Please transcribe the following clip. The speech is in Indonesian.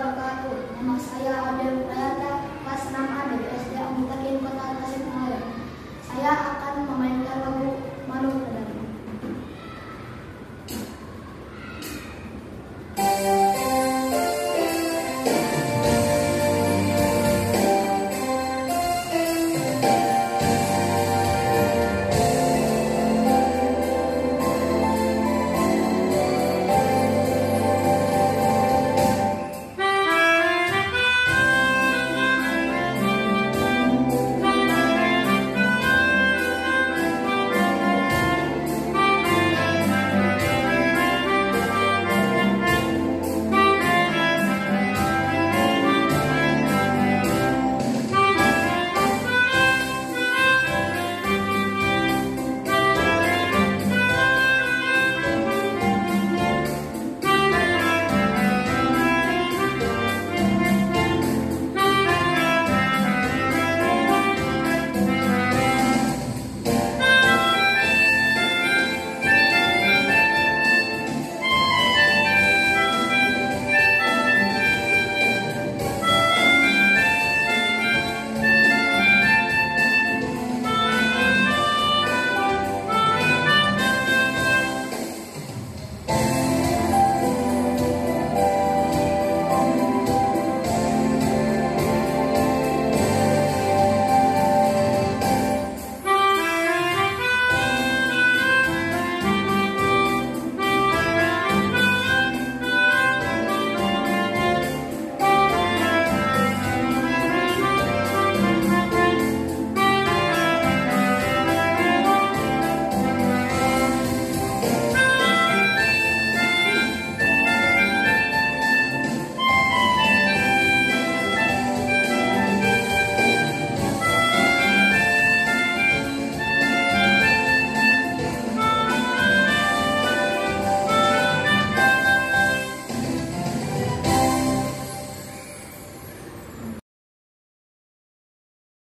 wabarakatuh. Nama saya Abdul